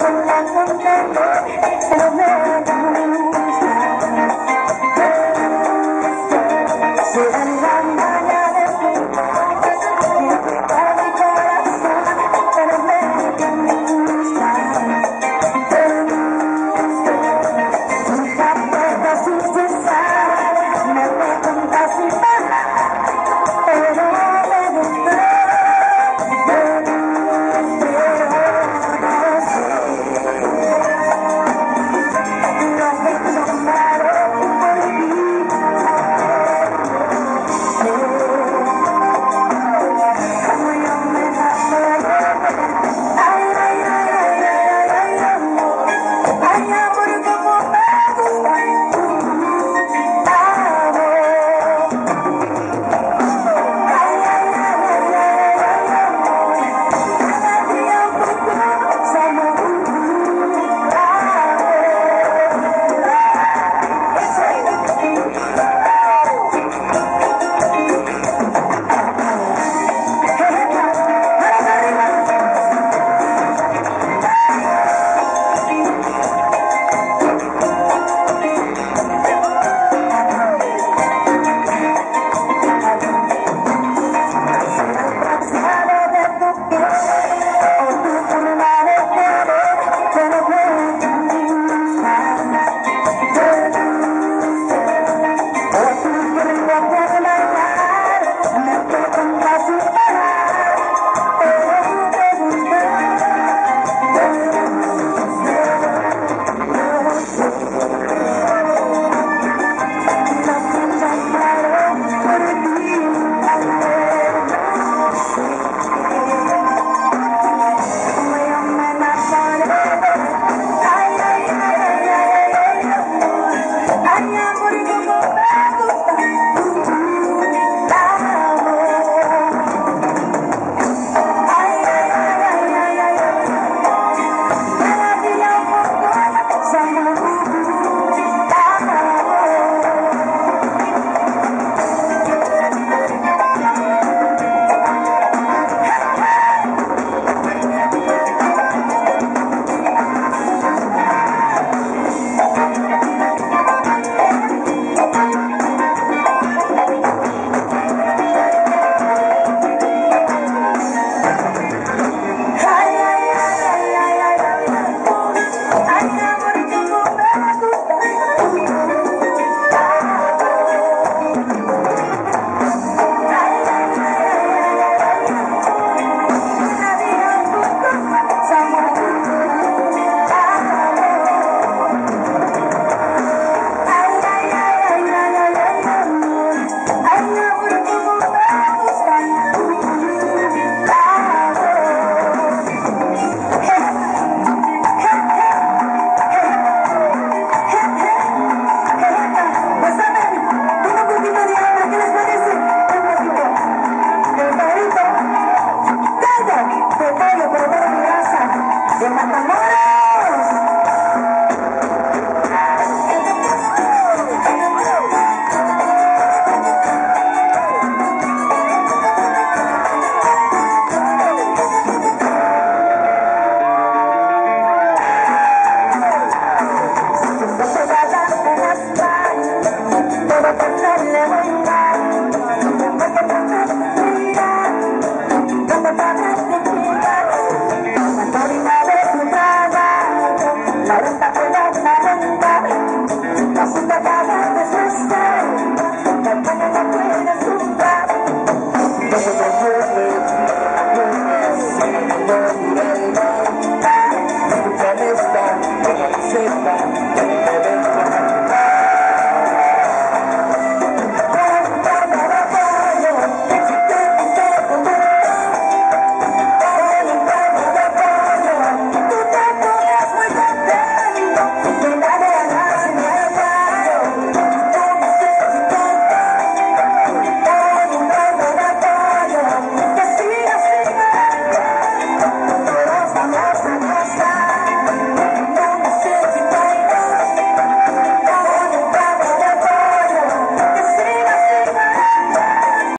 I'm not a man. sit back.